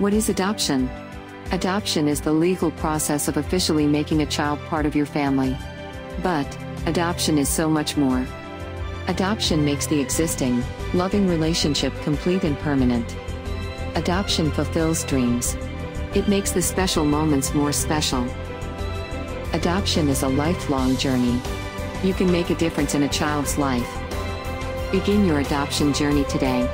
What is adoption? Adoption is the legal process of officially making a child part of your family. But, adoption is so much more. Adoption makes the existing, loving relationship complete and permanent. Adoption fulfills dreams. It makes the special moments more special. Adoption is a lifelong journey. You can make a difference in a child's life. Begin your adoption journey today.